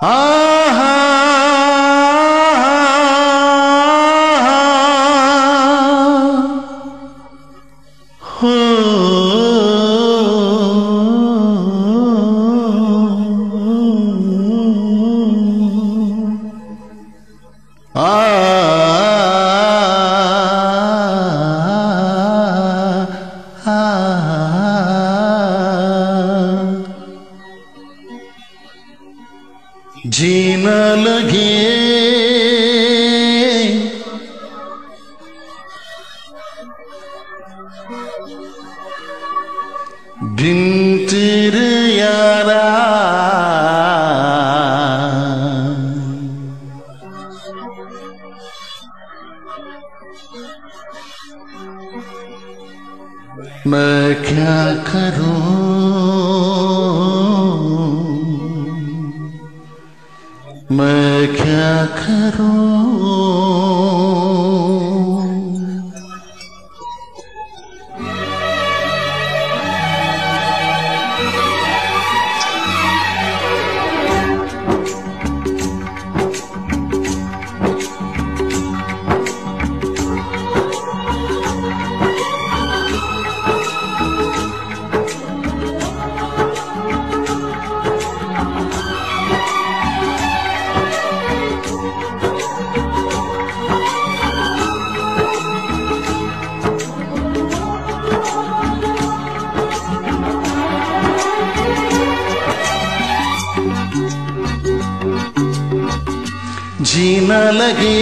啊。जीना लगे। बिन तेरे यारा। मैं क्या करूँ? मैं क्या करूँ? जीना लगे,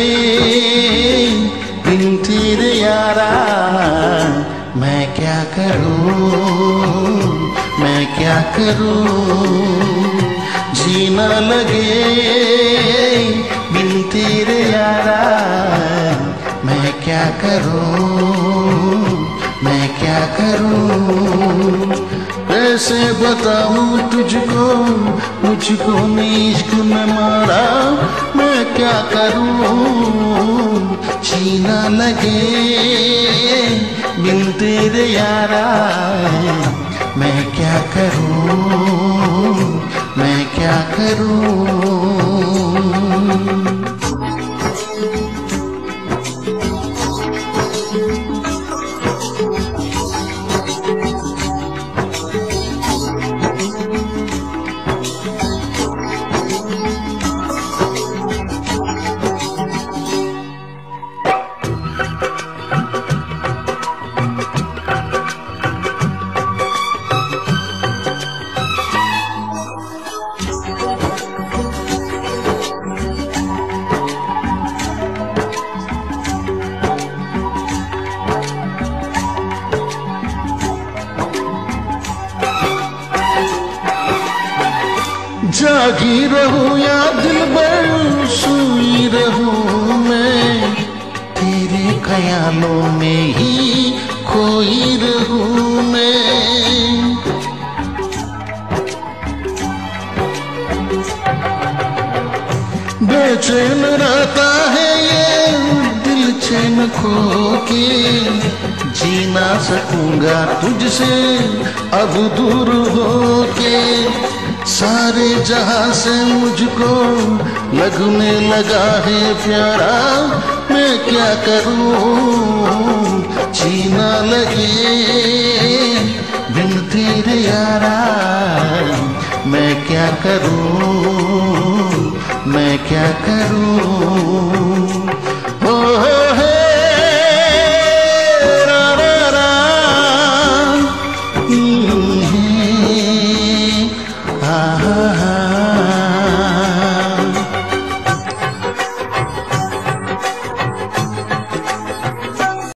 बिन तेरे यारा। मैं क्या करूँ? मैं क्या करूँ? जीना लगे, बिन तेरे यारा। मैं क्या करूँ? मैं क्या करूँ? कैसे बताऊँ तुझको, मुझको इश्क में मारा, मैं क्या करूँ? जीना लगे, बिन तेरे यारा मैं क्या करूँ? मैं क्या करूँ? जागी रहूँ या दिल भर सोई बेचैन रहता है ये, दिल चैन खो के जी ना सकूँगा तुझसे अब दूर हो के सारे जहाँ से मुझको लगने लगा है प्यारा, मैं क्या करूँ? जीना लगे। बिन तेरे यारा, मैं क्या करूँ? करूँ